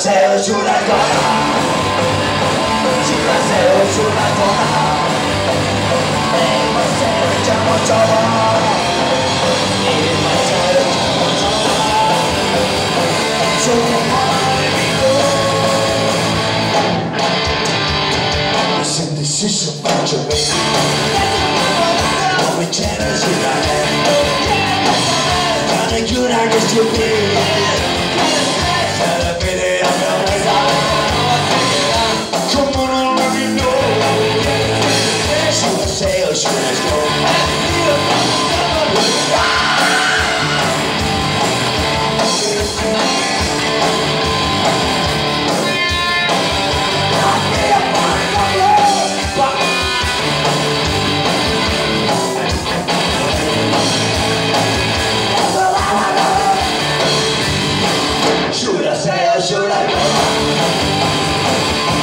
Should I say or should I go? Should I say or should I go? Hey, my say, jump on top. Hey, my say, jump on top. So come on, let me go. Listen, this is should I go?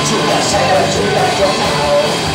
Should I say or should I go? now?